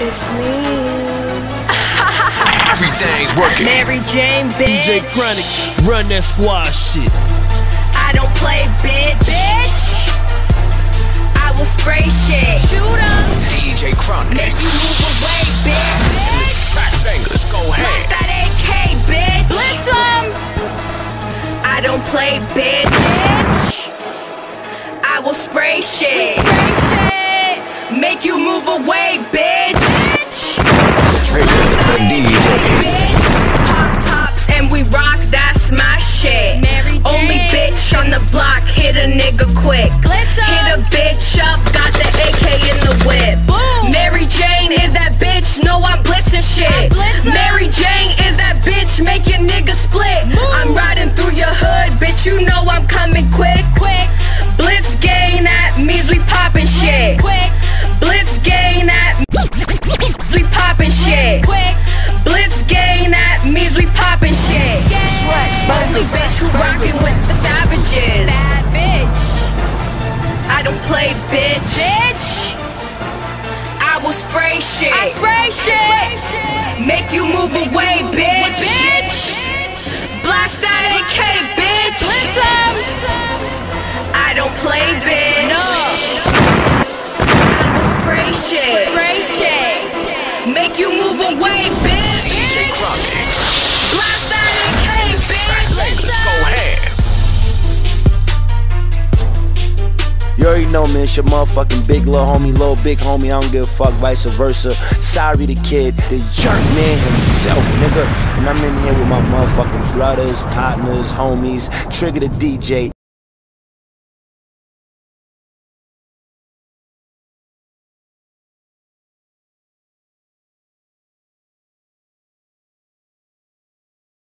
It's me. Everything's working. Mary Janee, bitch. DJ Chronic, run that squad shit. I don't play, bitch. Bitch. I will spray shit. Shoot 'em. DJ Chronic. Make you move away, bitch. Track bangers, go Blast ahead. that AK, bitch. Blitz 'em. I don't play, bitch. bitch. I will. Spray shit. DJ. Pop tops and we rock, that's my shit. Only bitch on the block, hit a nigga quick. Hit a bitch up, got the AK in the whip. Mary Janee is that bitch, no I'm blitzing shit. Only bitch who rockin' with the savages. Bad bitch. I don't play bitch. Bitch. I will spray shit. I spray shit. Make you move away, bitch. Bitch. Blast that AK, bitch. I don't play, bitch. No. I will spray shit. Spray shit. Make you move away, bitch. DJ Chronic. Already know, man, it's your motherfucking big little homie, little big homie, I don't give a fuck, vice versa. Sorry the kid, the jerk man himself, nigga. And I'm in here with my motherfucking brothers, partners, homies, Trigga Da DJ.